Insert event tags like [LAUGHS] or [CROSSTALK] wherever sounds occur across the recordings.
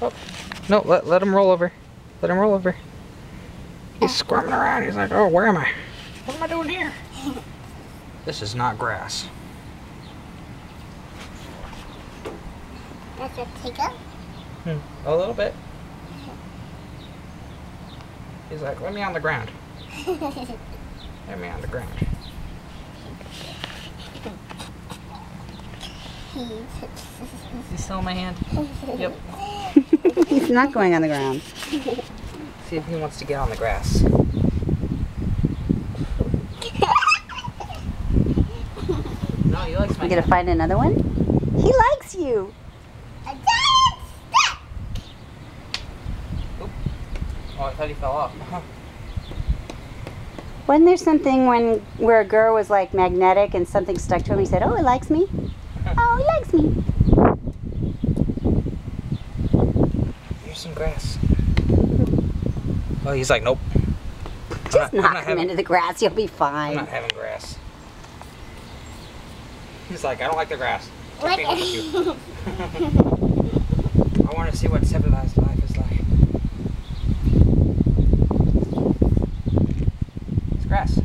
Oh, no, let, let him roll over. Let him roll over. He's squirming around. He's like, oh, where am I? What am I doing here? This is not grass. That's a tiger. Hmm, a little bit. He's like, let me on the ground. [LAUGHS] Let me on the ground. You still in my hand? Yep. [LAUGHS] He's not going on the ground. See if he wants to get on the grass. No, he likes my You gonna hand. find another one? He likes you. A giant stick. Oh, I thought he fell off. [LAUGHS] Wasn't there something when where a girl was like magnetic and something stuck to him? He said, "Oh, he likes me. [LAUGHS] Oh, he likes me." Some grass. Oh, he's like, nope. Just not- knock him having- into the grass. You'll be fine. I'm not having grass. He's like, I don't like the grass. Take Look me at home with you. [LAUGHS] I want to see what civilized life is like. It's grass.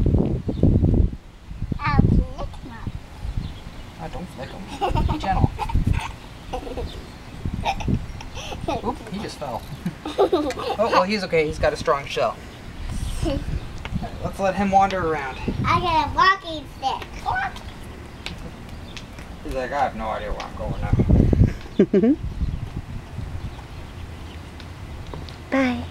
I'll lick him Oh, don't flick him. Be gentle. [LAUGHS] Oop, he just fell. [LAUGHS] oh, well, he's okay. He's got a strong shell. Let's let him wander around. I got a walking stick. He's like, I have no idea where I'm going now. [LAUGHS] Bye.